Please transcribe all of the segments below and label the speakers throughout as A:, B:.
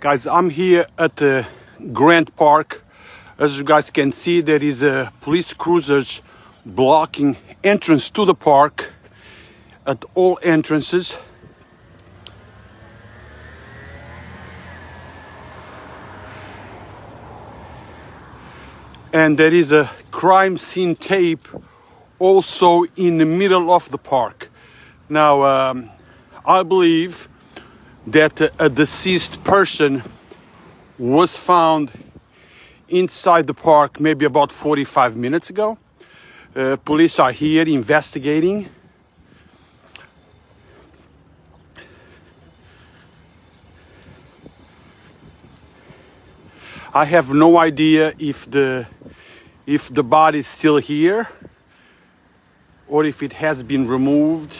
A: Guys, I'm here at the Grant Park. As you guys can see, there is a police cruisers blocking entrance to the park at all entrances. And there is a crime scene tape also in the middle of the park. Now, um, I believe that a deceased person was found inside the park maybe about 45 minutes ago. Uh, police are here investigating. I have no idea if the if the body is still here or if it has been removed.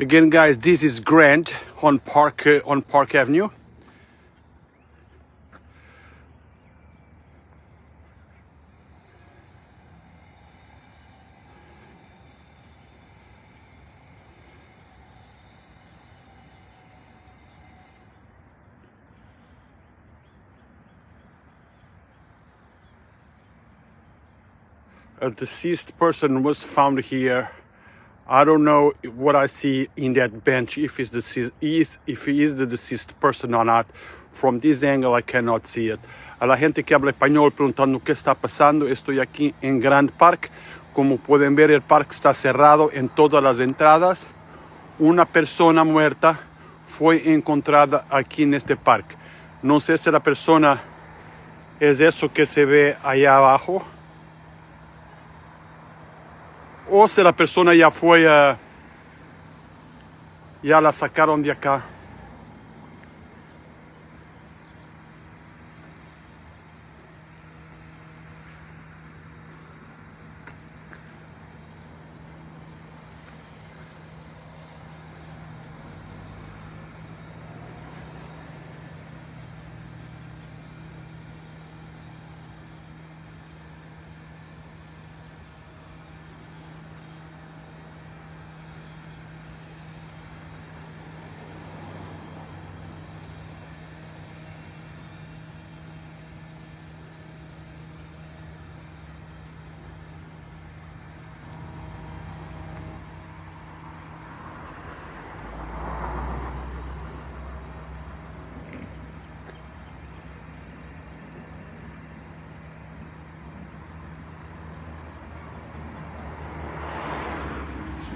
A: Again, guys, this is Grant on Park uh, on Park Avenue. A deceased person was found here I don't know what I see in that bench if it's the is if he is the deceased person or not. From this angle I cannot see it. A la gente que habla español preguntando qué está pasando, estoy aquí en Grand Park. Como pueden ver, el parque está cerrado en todas las entradas. Una persona muerta fue encontrada aquí en este parque. No sé si la persona es eso que se ve allá abajo o si la persona ya fue, uh, ya la sacaron de acá.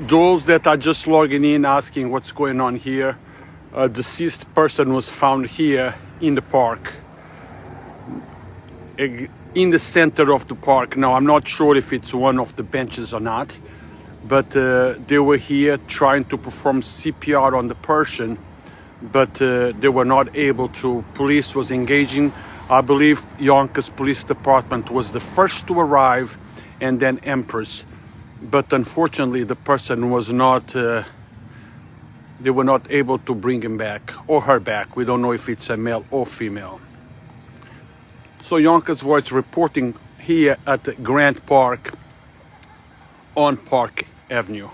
A: Those that are just logging in asking what's going on here. A deceased person was found here in the park. In the center of the park. Now i'm not sure if it's one of the benches or not but uh, they were here trying to perform cpr on the person but uh, they were not able to. Police was engaging. I believe yonkers police department was the first to arrive and then empress but unfortunately the person was not uh, they were not able to bring him back or her back. We don't know if it's a male or female. So Yonkers was reporting here at Grant Park on Park Avenue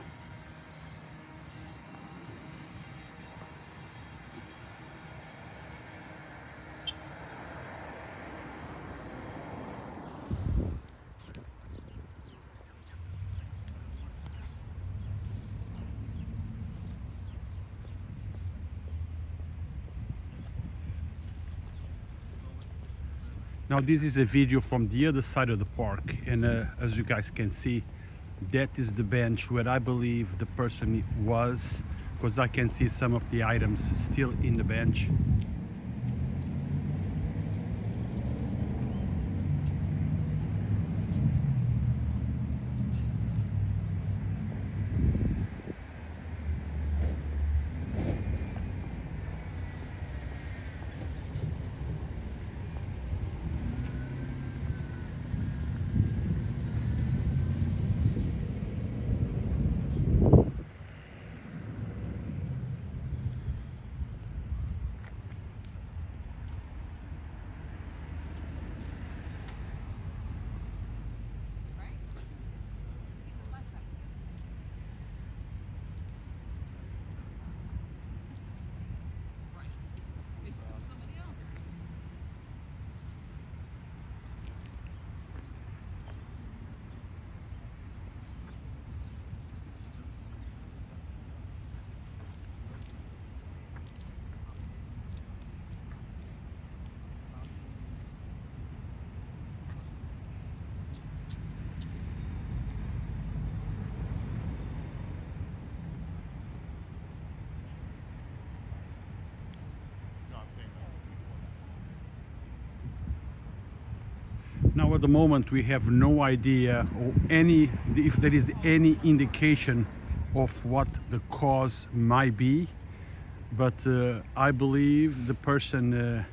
A: Now this is a video from the other side of the park and uh, as you guys can see that is the bench where I believe the person was because I can see some of the items still in the bench. Now at the moment we have no idea or any if there is any indication of what the cause might be but uh, I believe the person uh,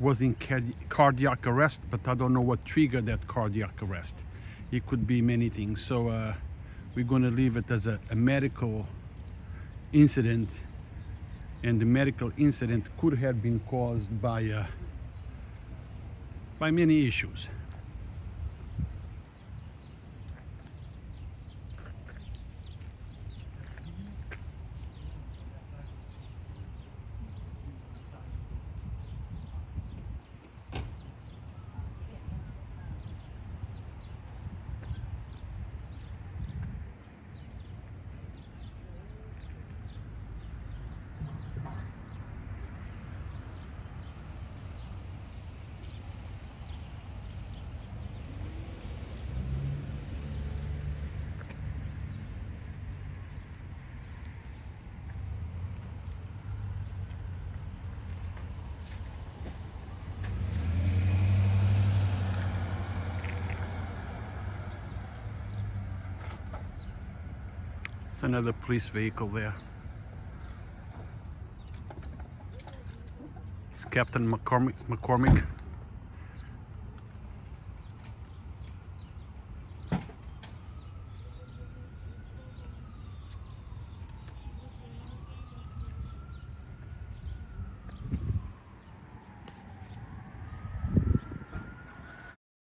A: was in cardi cardiac arrest but I don't know what triggered that cardiac arrest. It could be many things. So uh, we're going to leave it as a, a medical incident and the medical incident could have been caused by uh, by many issues It's another police vehicle there. It's Captain McCormick. McCormick.